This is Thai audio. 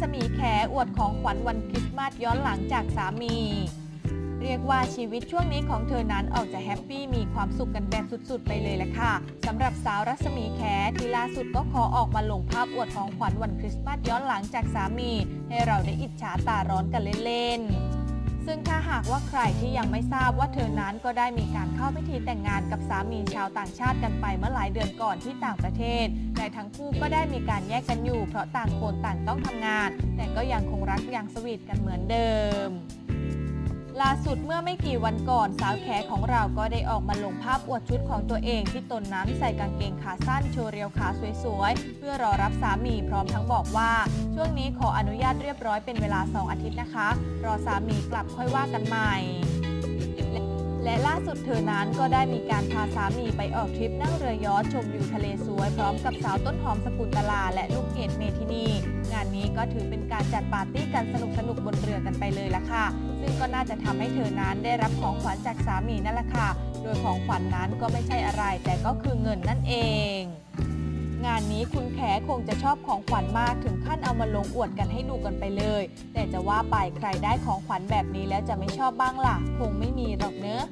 ศมีแขอวดของขวัญวันคริสต์มาสย้อนหลังจากสามี เรียกว่าชีวิตช่วงนี้ของเธอนั้นออกจะแฮปปี้มีความสุขกันแบบสุดๆ ไปเลยแหละค่ะสำหรับสาวรัศมีแขที่ล่าสุดก็ขอออกมาลงภาพอวดของขวัญวันคริสต์มาสย้อนหลังจากสามี ให้เราได้อิจฉาตาร้อนกันเล่นๆ ซึ่งถ้าหากว่าใครที่ยังไม่ทราบว่าเธอนั้นก็ได้มีการเข้าพิธีแต่งงานกับสามีชาวต่างชาติกันไปเมื่อหลายเดือนก่อนที่ต่างประเทศแต่ทั้งคู่ก็ได้มีการแยกกันอยู่ เพราะต่างคนต่างต้องทำงาน แต่ก็ยังคงรักยังสวีทกันเหมือนเดิม ล่าสุดเมื่อไม่กี่วันก่อนสาวแขของเราก็ได้ออกมาลงภาพอวดชุดของตัวเอง ที่ตนนั้นใส่กางเกงขาสั้นโชว์เรียวขาสวยๆ เพื่อรอรับสามีพร้อมทั้งบอกว่า ช่วงนี้ขออนุญาตเรียบร้อยเป็นเวลา 2 อาทิตย์นะคะ รอสามีกลับค่อยว่ากันใหม่ สุดเธอนั้นก็ได้มีการพาสามีไปออกทริปนั่งเรือยอชชมวิวทะเลสวย พร้อมกับสาวต้นหอมสกุลตลา และลูกเกดเมทินี งานนี้ก็ถือเป็นการจัดปาร์ตี้กันสนุกสนุกบนเรือกันไปเลยละค่ะ ซึ่งก็น่าจะทำให้เธอนั้นได้รับของขวัญจากสามีนั่นแหละค่ะ โดยของขวัญนนั้นก็ไม่ใช่อะไร แต่ก็คือเงินนั่นเองงานนี้คุณแขคงจะชอบของขวัญมากถึงขั้นเอามาลงอวดกันให้ดูกันไปเลย แต่จะว่าไปใครได้ของขวัญแบบนี้แล้วจะไม่ชอบบ้างล่ะ คงไม่มีหรอกเนอะ